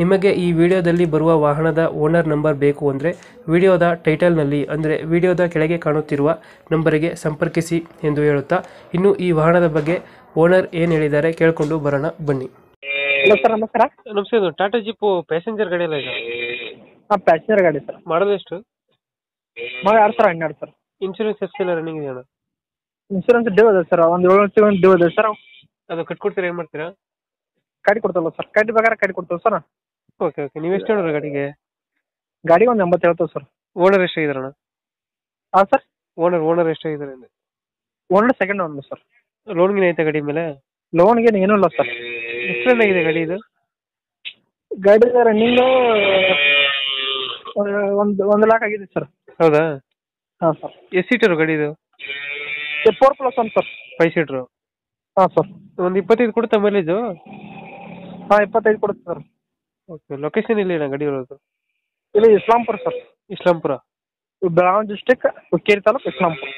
ನಿಮಗೆ ಈ ವಿಡಿಯೋದಲ್ಲಿ ಬರುವ ವಾಹನದ ಓನರ್ ನಂಬರ್ ಬೇಕು ಅಂದರೆ ವಿಡಿಯೋದ ಟೈಟಲ್ನಲ್ಲಿ ಅಂದರೆ ವಿಡಿಯೋದ ಕೆಳಗೆ ಕಾಣುತ್ತಿರುವ ನಂಬರಿಗೆ ಸಂಪರ್ಕಿಸಿ ಎಂದು ಹೇಳುತ್ತಾ ಇನ್ನು ಈ ವಾಹನದ ಬಗ್ಗೆ ಓನರ್ ಏನು ಹೇಳಿದ್ದಾರೆ ಕೇಳಿಕೊಂಡು ಬರೋಣ ಬನ್ನಿ. ಹಲೋ ಸರ್ ನಮಸ್ಕಾರ. ನಮಸ್ತೆ ಇದು ಟಾಟಾ ಜಿಪ್ಪು ಪ್ಯಾಸೆಂಜರ್ ಗಾಡಿ ಇದೆ? ಹಾಂ ಪ್ಯಾಸೆಂಜರ್ ಗಾಡಿ ಸರ್. ಮಾಡೋದು ಎಷ್ಟು? ಮಾಡಿ ಎರಡು ಸಾವಿರ ಹನ್ನೆರಡು ಸರ್. ಇನ್ಶೂರೆನ್ಸ್ ಎಷ್ಟಿಲ್ಲ ರನ್ನಿಂಗ್ ಇದೆ ಅಣ್ಣ ಇನ್ಶೂರೆನ್ಸ್ ಡ್ಯೂ ಇದೆ ಸರ್ ಒಂದು ಏಳು ವರ್ಷ ಡ್ಯೂ ಇದೆ ಸರ್. ಅದು ಕಟ್ಕೊಡ್ತೀರಾ ಏನು ಮಾಡ್ತೀರಾ? ಗಾಡಿ ಕೊಡ್ತಲ್ಲ ಸರ್ ಗಾಡಿ ಬೇಕಾದ್ರೆ ಗಾಡಿ ಕೊಡ್ತೇವೆ ಸರ್ ಓಕೆ ಓಕೆ ನೀವು ಎಷ್ಟು ಹೇಳೋರು ಗಾಡಿಗೆ? ಗಾಡಿ ಒಂದು ಎಂಬತ್ತು ಹೇಳ್ತೇವೆ ಸರ್ ಓನರ್ ಎಷ್ಟು ಎಷ್ಟಾಗಿದಾರಣ ಹಾಂ ಸರ್ ಓನರ್ ಓನರ್ ಎಷ್ಟು ಇದ್ದಾರೆ ಓನರ್ ಸೆಕೆಂಡ್ ಓನರ್ ಸರ್ ಲೋನ್ಗಿನ ಐತೆ ಗಾಡಿ ಮೇಲೆ? ಲೋನ್ಗೆ ಏನೂ ಇಲ್ಲ ಸರ್ ಎಷ್ಟು ಆಗಿದೆ ಗಾಡಿ ಇದು? ಗಾಡಿ ರನ್ನಿಂಗ್ ಒಂದು ಒಂದು ಲಾಕ್ ಆಗಿದೆ ಸರ್ ಹೌದಾ? ಹಾಂ ಸರ್ ಎಷ್ಟು ಸೀಟರು ಗಾಡಿ ಇದು? Four plus one sir five seater ಹಾಂ ಸರ್ ಒಂದು ಇಪ್ಪತ್ತೈದು ಕೊಡುತ್ತಾ ಮೈಲೇಜು ಹಾಂ ಇಪ್ಪತ್ತೈದು ಕೊಡುತ್ತೆ ಸರ್. ಓಕೆ ಲೊಕೇಶನ್ ಇಲ್ಲಿ ಗಾಡಿ ಇರೋದು? ಇಲ್ಲಿ ಇಸ್ಲಾಂಪುರ ಸರ್. ಇಸ್ಲಾಂಪುರ? ಬೆಳಗಾವಿ ಡಿಸ್ಟಿಕ್ ಹುಕ್ಕೇರಿ ತಾಲೂಕು ಇಸ್ಲಾಂಪುರ.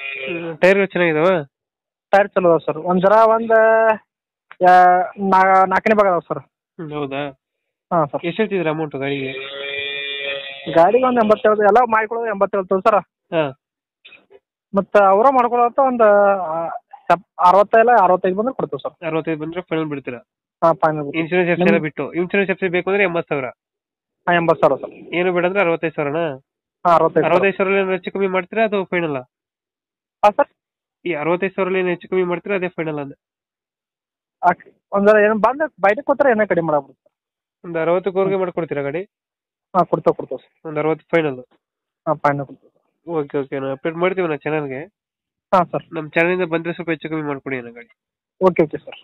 ಟೈರ್ಗಳು ಚೆನ್ನಾಗಿದಾವ? ಟೈರ್ ಚಲೋ ಅದಾವೆ ಸರ್. ಒಂದು ಜರ ಒಂದು ನಾಲ್ಕನೇ ಭಾಗ ಅದಾವ ಸರ್. ಹೌದಾ? ಹಾಂ ಸರ್. ಎಷ್ಟು ಹೇಳ್ತಿದ್ರ ಅಮೌಂಟ್ ಗಾಡಿಗೆ? ಗಾಡಿಗೆ ಒಂದು ಎಂಬತ್ತೇಳು ಎಲ್ಲ ಮಾಡಿಕೊಡೋದು ಎಂಬತ್ತೇಳು ಸರ್. ಹಾಂ. ಮತ್ತು ಅವರ ಮಾಡ್ಕೊಳತ್ತ ಒಂದು ಅರವತ್ತೈಲ್ಲ ಅರವತ್ತೈದು ಬಂದ್ರೆ ಕೊಡ್ತೇವೆ ಸರ್. ಅರವತ್ತೈದು ಬಂದ್ರೆ ಫೈನಲ್ ಬಿಡ್ತೀರಾ? ಇನ್ಶೂರೆನ್ಸ್ ಎಫ್ಸಿ ಬಿಟ್ಟು? ಇನ್ಶೂರೆನ್ಸ್ ಎಫ್ಸಿ ಬೇಕು ಅಂದ್ರೆ ಎಂಬತ್ತು ಸಾವಿರ? ಹಾಂ ಎಂಬತ್ತು ಸಾವಿರ ಸರ್. ಏನು ಬೇಡ ಅಂದ್ರೆ ಅರವತ್ತೈದು ಸಾವಿರನಾ? ಹಾಂ ಅರವತ್ತೈದು ಸಾವಿರ. ಅರವತ್ತೈದು ಸಾವಿರ ಹೆಚ್ಚು ಕಮ್ಮಿ ಮಾಡ್ತೀರಾ ಅದು ಫೈನಲ್ ಹಾಂ ಸರ್. ಈ ಅರವತ್ತೈದು ಸಾವಿರ ಏನು ಹೆಚ್ಚು ಕಮ್ಮಿ ಮಾಡ್ತೀರಾ ಅದೇ ಫೈನಲ್ ಅಂದೆ? ಒಂದು ಏನು ಬಂದ ಬಯಟಿಗೆ ಕೊಟ್ಟರೆ ಏನೋ ಕಡಿಮೆ ಮಾಡಬಹುದು ಒಂದು ಅರವತ್ತಕ್ಕವರೆಗೆ ಮಾಡ್ಕೊಡ್ತೀರಾ ಗಾಡಿ? ಹಾಂ ಕೊಡ್ತೇವೆ ಕೊಡ್ತೇವೆ ಸರ್. ಒಂದು ಅರವತ್ತು ಫೈನಲ್ ಹಾಂ ಫೈನಲ್ ಕೊಡ್ತೇವೆ ಓಕೆ ಓಕೆ ನಾನು ಅಪ್ಡೇಟ್ ಮಾಡ್ತೀವಿ ನಾ ಚಾನಲ್ಗೆ ಹಾಂ ಸರ್. ನಮ್ಮ ಚಾನಲಿಂದ ಬಂದರೆ ಸ್ವಲ್ಪ ಹೆಚ್ಚು ಕಮ್ಮಿ ಮಾಡ್ಕೊಡಿ ಅಣ್ಣ ಗಾಡಿ. Okay okay sir.